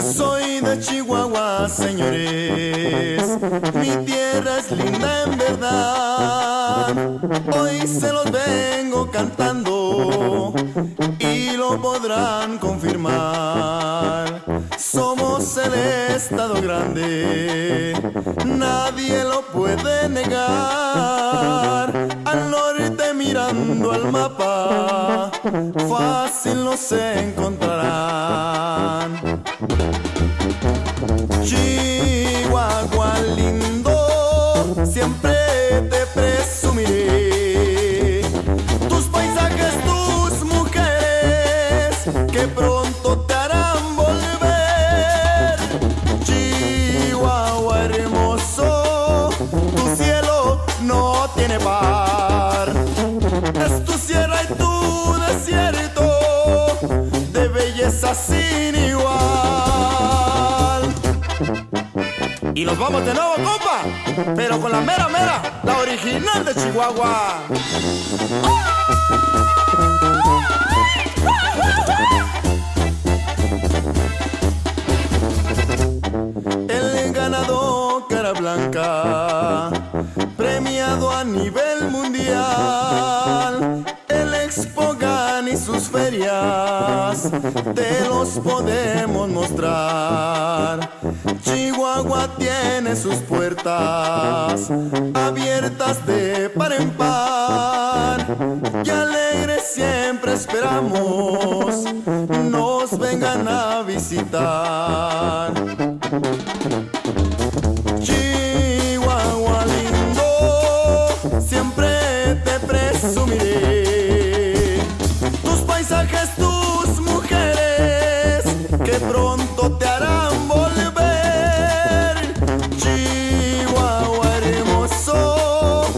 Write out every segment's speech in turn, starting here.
Soy de Chihuahua, señores. Mi tierra es linda en verdad. Hoy se los vengo cantando Somos el estado grande, nadie lo puede negar. Al norte mirando al mapa, fácil nos encontrarán. Chihuahua lindo, siempre te presumiré. Tus paisajes, tus mujeres, que Es tu sierra y tu desierto, de belleza sin igual. Y nos vamos de nuevo, compa, pero con la mera mera, la original de Chihuahua. El ganado cara blanca, mundial. El Expogan y sus ferias, te los podemos mostrar. Chihuahua tiene sus puertas abiertas de par en par. Y alegres siempre esperamos nos vengan a visitar.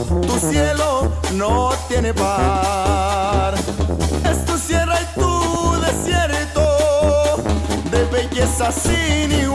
Tu cielo no tiene par. Es tu sierra y tu desierto, de belleza sin igual.